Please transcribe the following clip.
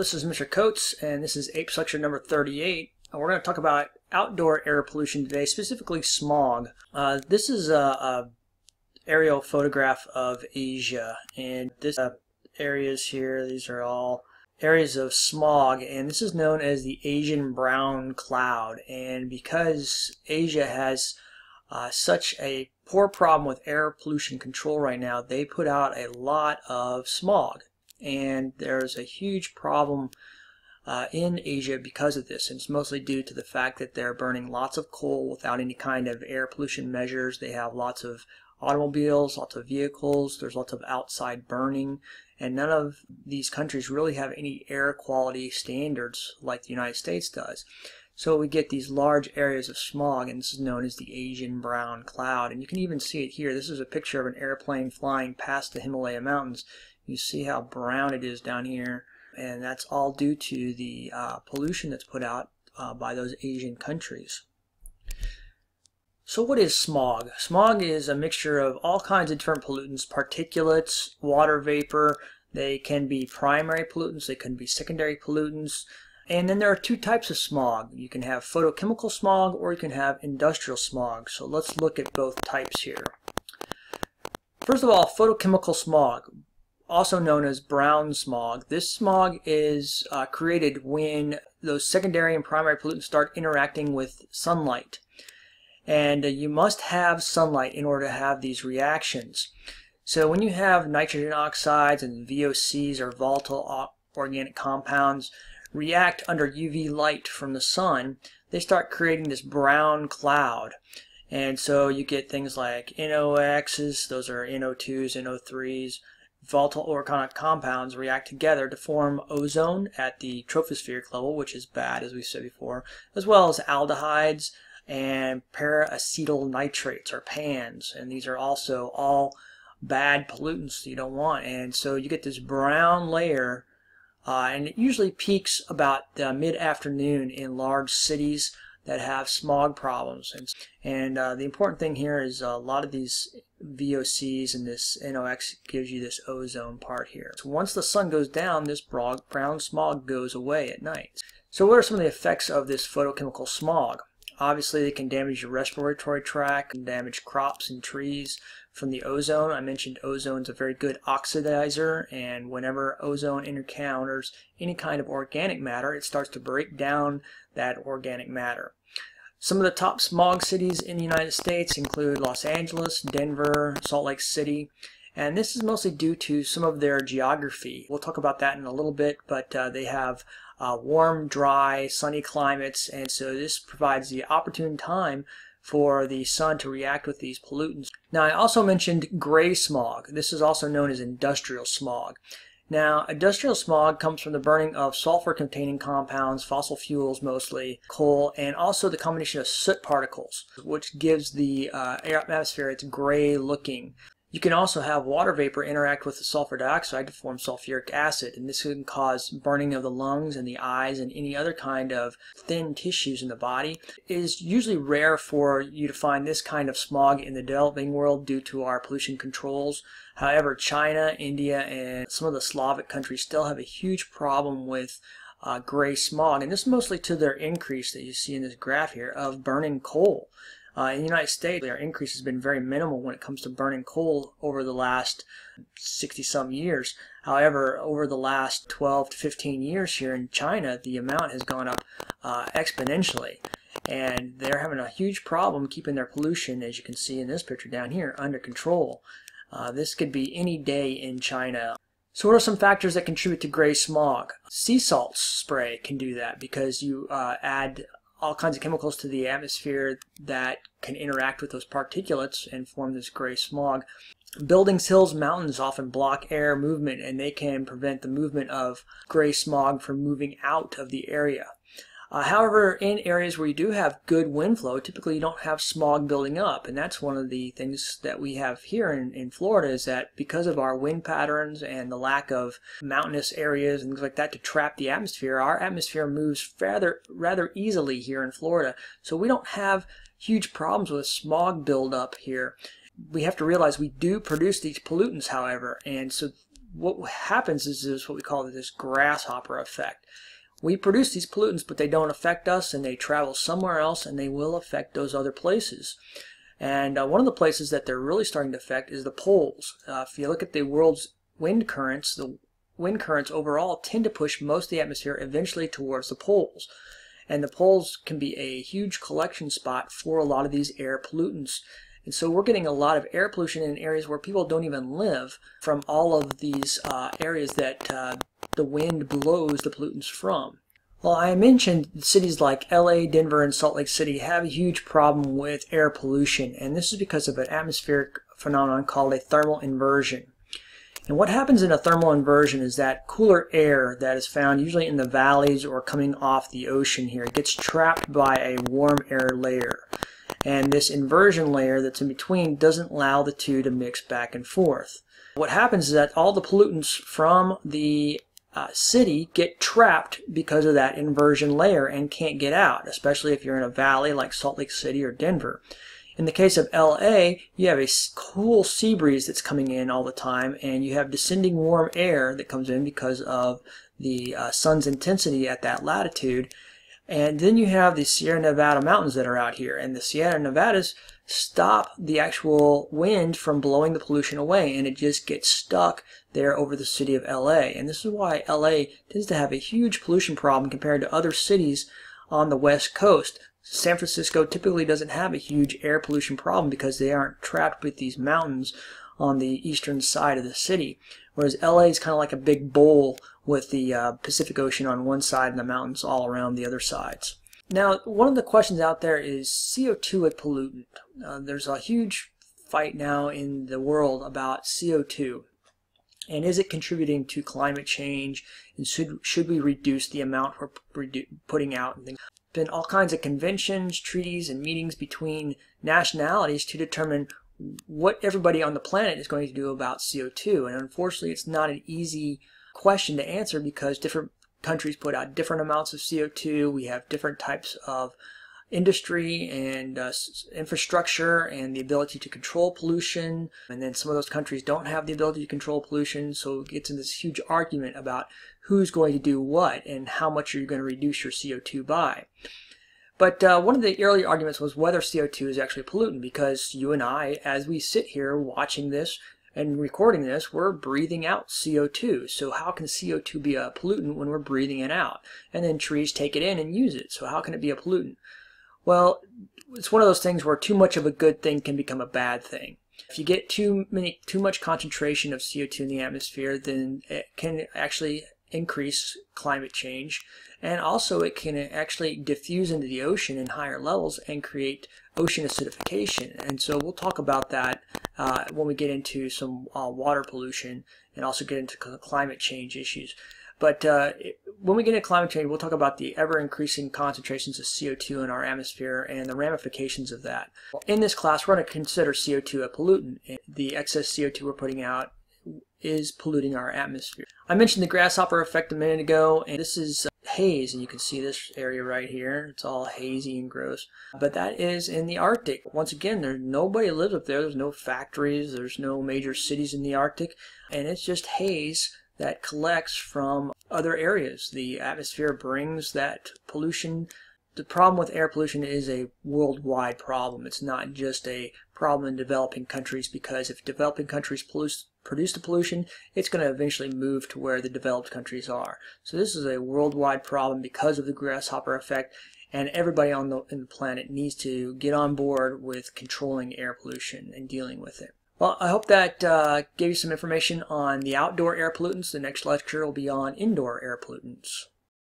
this is Mr. Coates, and this is APES Lecture number 38. And we're going to talk about outdoor air pollution today, specifically smog. Uh, this is a, a, aerial photograph of Asia, and this uh, areas here, these are all areas of smog, and this is known as the Asian brown cloud. And because Asia has uh, such a poor problem with air pollution control right now, they put out a lot of smog and there's a huge problem uh, in Asia because of this. And it's mostly due to the fact that they're burning lots of coal without any kind of air pollution measures. They have lots of automobiles, lots of vehicles, there's lots of outside burning, and none of these countries really have any air quality standards like the United States does. So we get these large areas of smog, and this is known as the Asian brown cloud. And you can even see it here. This is a picture of an airplane flying past the Himalaya mountains. You see how brown it is down here, and that's all due to the uh, pollution that's put out uh, by those Asian countries. So what is smog? Smog is a mixture of all kinds of different pollutants, particulates, water vapor. They can be primary pollutants, they can be secondary pollutants. And then there are two types of smog. You can have photochemical smog or you can have industrial smog. So let's look at both types here. First of all, photochemical smog also known as brown smog. This smog is uh, created when those secondary and primary pollutants start interacting with sunlight. And uh, you must have sunlight in order to have these reactions. So when you have nitrogen oxides and VOCs or volatile organic compounds react under UV light from the sun, they start creating this brown cloud. And so you get things like NOx's, those are NO2s, NO3s, volatile organic compounds react together to form ozone at the tropospheric level, which is bad, as we said before, as well as aldehydes and peroxyacetyl nitrates or PANs. And these are also all bad pollutants you don't want. And so you get this brown layer, uh, and it usually peaks about mid-afternoon in large cities that have smog problems. And, and uh, the important thing here is a lot of these VOCs and this NOx gives you this ozone part here. So once the sun goes down, this brown smog goes away at night. So what are some of the effects of this photochemical smog? Obviously, it can damage your respiratory tract, damage crops and trees from the ozone. I mentioned ozone is a very good oxidizer, and whenever ozone encounters any kind of organic matter, it starts to break down that organic matter. Some of the top smog cities in the United States include Los Angeles, Denver, Salt Lake City, and this is mostly due to some of their geography. We'll talk about that in a little bit, but uh, they have uh, warm, dry, sunny climates, and so this provides the opportune time for the sun to react with these pollutants. Now, I also mentioned gray smog. This is also known as industrial smog. Now, industrial smog comes from the burning of sulfur-containing compounds, fossil fuels mostly, coal, and also the combination of soot particles, which gives the uh, atmosphere its gray looking. You can also have water vapor interact with the sulfur dioxide to form sulfuric acid, and this can cause burning of the lungs and the eyes and any other kind of thin tissues in the body. It is usually rare for you to find this kind of smog in the developing world due to our pollution controls. However, China, India, and some of the Slavic countries still have a huge problem with uh, gray smog, and this is mostly to their increase that you see in this graph here of burning coal. Uh, in the United States, our increase has been very minimal when it comes to burning coal over the last 60 some years. However, over the last 12 to 15 years here in China, the amount has gone up uh, exponentially. And they're having a huge problem keeping their pollution, as you can see in this picture down here, under control. Uh, this could be any day in China. So what are some factors that contribute to gray smog? Sea salt spray can do that because you uh, add all kinds of chemicals to the atmosphere that can interact with those particulates and form this gray smog. Buildings, hills, mountains often block air movement and they can prevent the movement of gray smog from moving out of the area. Uh, however, in areas where you do have good wind flow, typically you don't have smog building up. And that's one of the things that we have here in, in Florida is that because of our wind patterns and the lack of mountainous areas and things like that to trap the atmosphere, our atmosphere moves rather, rather easily here in Florida. So we don't have huge problems with smog buildup here. We have to realize we do produce these pollutants, however, and so what happens is, is what we call this grasshopper effect. We produce these pollutants, but they don't affect us, and they travel somewhere else, and they will affect those other places. And uh, one of the places that they're really starting to affect is the poles. Uh, if you look at the world's wind currents, the wind currents overall tend to push most of the atmosphere eventually towards the poles. And the poles can be a huge collection spot for a lot of these air pollutants. And so we're getting a lot of air pollution in areas where people don't even live from all of these uh, areas that uh, the wind blows the pollutants from. Well, I mentioned cities like LA, Denver, and Salt Lake City have a huge problem with air pollution, and this is because of an atmospheric phenomenon called a thermal inversion. And what happens in a thermal inversion is that cooler air that is found usually in the valleys or coming off the ocean here gets trapped by a warm air layer. And this inversion layer that's in between doesn't allow the two to mix back and forth. What happens is that all the pollutants from the uh, city get trapped because of that inversion layer and can't get out, especially if you're in a valley like Salt Lake City or Denver. In the case of LA, you have a cool sea breeze that's coming in all the time, and you have descending warm air that comes in because of the uh, sun's intensity at that latitude. And then you have the Sierra Nevada mountains that are out here, and the Sierra Nevadas stop the actual wind from blowing the pollution away and it just gets stuck there over the city of LA. And this is why LA tends to have a huge pollution problem compared to other cities on the west coast. San Francisco typically doesn't have a huge air pollution problem because they aren't trapped with these mountains on the eastern side of the city. Whereas LA is kind of like a big bowl with the uh, Pacific Ocean on one side and the mountains all around the other sides. Now, one of the questions out there is CO2 a pollutant? Uh, there's a huge fight now in the world about CO2. And is it contributing to climate change? And should, should we reduce the amount we're putting out? And things? Been all kinds of conventions, treaties, and meetings between nationalities to determine what everybody on the planet is going to do about CO2. And unfortunately, it's not an easy question to answer because different countries put out different amounts of CO2. We have different types of industry and uh, infrastructure and the ability to control pollution. And then some of those countries don't have the ability to control pollution. So it gets into this huge argument about who's going to do what and how much are you going to reduce your CO2 by. But uh, one of the early arguments was whether CO2 is actually a pollutant because you and I, as we sit here watching this, and recording this, we're breathing out CO2. So how can CO2 be a pollutant when we're breathing it out? And then trees take it in and use it. So how can it be a pollutant? Well, it's one of those things where too much of a good thing can become a bad thing. If you get too many, too much concentration of CO2 in the atmosphere, then it can actually increase climate change. And also it can actually diffuse into the ocean in higher levels and create ocean acidification. And so we'll talk about that uh, when we get into some uh, water pollution and also get into climate change issues. But uh, when we get into climate change, we'll talk about the ever increasing concentrations of CO2 in our atmosphere and the ramifications of that. In this class, we're going to consider CO2 a pollutant. The excess CO2 we're putting out is polluting our atmosphere. I mentioned the grasshopper effect a minute ago, and this is haze, and you can see this area right here. It's all hazy and gross. But that is in the Arctic. Once again, there's nobody lives up there. There's no factories. There's no major cities in the Arctic, and it's just haze that collects from other areas. The atmosphere brings that pollution the problem with air pollution is a worldwide problem. It's not just a problem in developing countries because if developing countries pollute, produce the pollution, it's going to eventually move to where the developed countries are. So this is a worldwide problem because of the grasshopper effect and everybody on the, the planet needs to get on board with controlling air pollution and dealing with it. Well, I hope that uh, gave you some information on the outdoor air pollutants. The next lecture will be on indoor air pollutants.